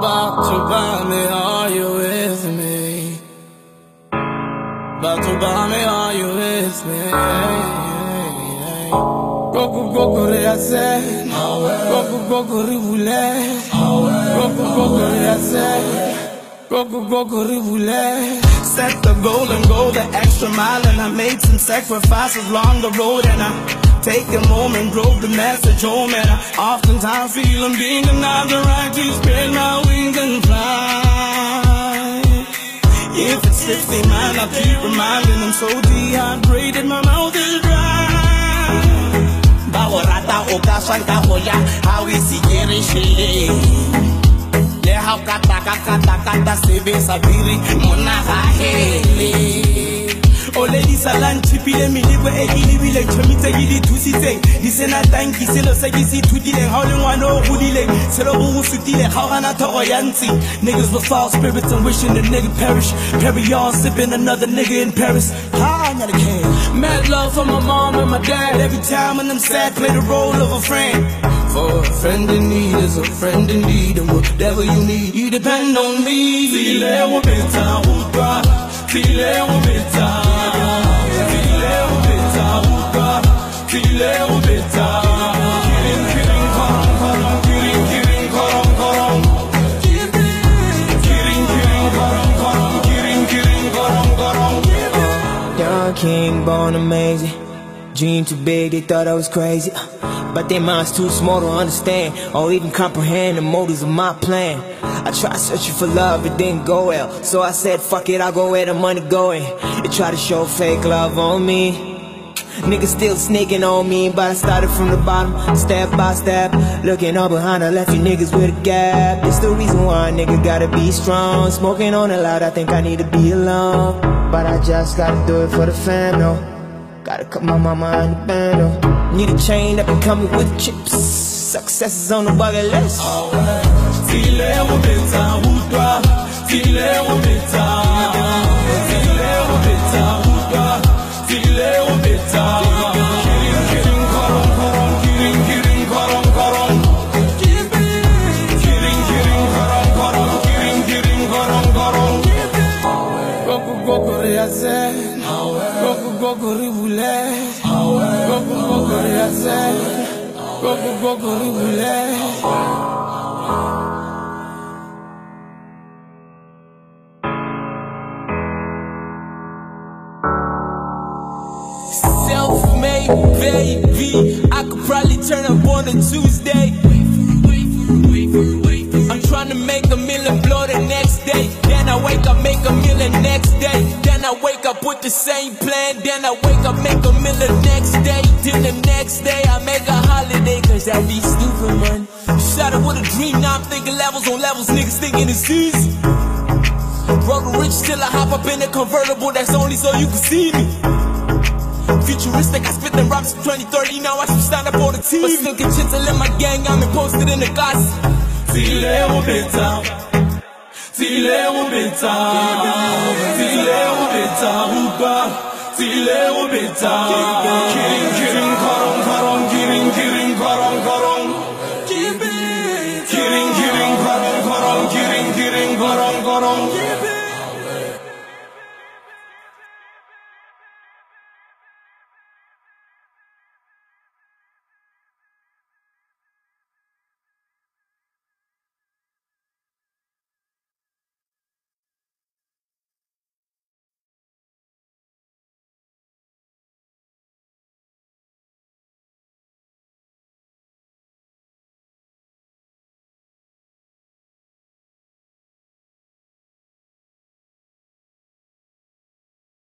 Batubame, are you with me? Batubame, are you with me? Goku goku rease, goku goku ribule, goku goku rease, goku goku ribule. Set the goal and go the extra mile And I made some sacrifices along the road And I take a moment, drove the message home. And I oftentimes feel I'm being denied the right to spread my wings and fly. If it slips their mind, I keep reminding. Them so dehydrated, my mouth is dry. Bawarata okaswanka hoya, how is he getting shit? le ha o kata ka kata kata sebesa biri mona ga hele o ledisa la ntšhipile meleko e ke lebile tšhomi tse ke di thusitseng di sena tanki selo se ke se ithutileng ga o le ngwane o godileng selo go go sutile ga o gana thogo ya ntsi. Niggas with false spirits and wishing the nigga perish. Perry y'all sipping another nigga in Paris. Ha nyana can mad love for my mom and my dad. Every time when I'm sad play the role of a friend. For a friend in need is a friend indeed And whatever you need, you depend on me. Zile umeta utwa Zile umeta Zile king, born amazing. Dream too big, they thought I was crazy. But their minds too small to understand Or even comprehend the motives of my plan. I tried searching for love, it didn't go well. So I said, fuck it, I'll go where the money going. They try to show fake love on me Niggas still sneaking on me, but I started from the bottom, step by step. Looking all behind, I left you niggas with a gap. It's the reason why a nigga gotta be strong. Smoking on a lot, I think I need to be alone. But I just gotta do it for the fam, no. Gotta cut my mama in the band. Need a chain that be coming with chips. Success is on the bucket list. Zile Self-made baby. I could probably turn up on a Tuesday. I'm trying to make a million blow the next day. Then I wake up, make a million next day. Then I wake up with the same plan. Then I wake up, make a million next day. Then the next day I make a holiday. Cause that be stupid, man. Started with a dream, now I'm thinking levels on levels. Niggas thinking it's easy. Roll rich till I hop up in a convertible. That's only so you can see me. Futuristic, I spit them raps from 2030. Now I should stand up on the team. But still get chisel in my gang, I'm posted in the closet. Zile umeta Țile ubița, țile ubița uba, țile ubița Kirin, kirin, koron, koron, kirin, kirin, koron, koron Kirin, kirin, koron, koron, kirin, kirin, koron, koron Kirin